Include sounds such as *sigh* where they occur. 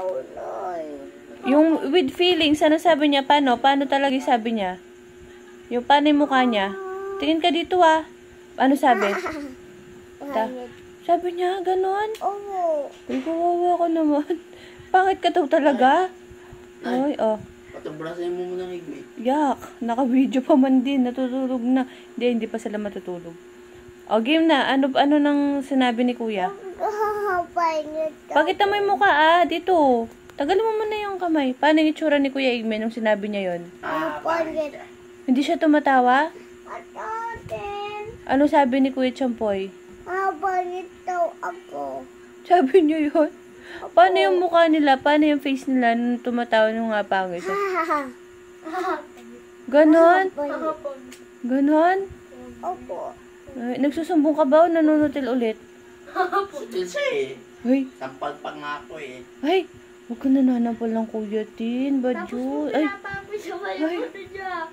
tuloy. Yung with feelings, ano sabi niya? Paano? Paano talaga sabi niya? Yung paano yung mukha niya? Tingin ka dito ah. Ano sabi? *laughs* Ta- sabi niya, ganon. Oo. Ay, kawawa ko naman. *laughs* Pangit ka daw talaga. Ay, oh. Patubrasin mo muna ng. Yak, naka-video pa man din. Natutulog na. Hindi, hindi pa sila matutulog. O, game na. Ano, ano nang sinabi ni kuya? *laughs* Pangit. Pakita mo yung mukha ah. Dito. Tagalin mo muna yung kamay. Paano yung itsura ni Kuya Igme nung sinabi niya yon? Pangit. Hindi siya tumatawa? Atatin. Ano sabi ni Kuya Champoy? Pangit daw ako. Sabi niyo yun? Paano yung mukha nila? Paano yung face nila nung tumatawa nung nga pangit? *laughs* Ganon? Ganon? Opo. Nagsusumbong ka ba o nanunutil ulit? Eh. Ay, Sampal pa nga ako eh. ay, huwag ka nananampal ng Kuya Tin, Badyo. Ay, Tapos siya Ay. niya.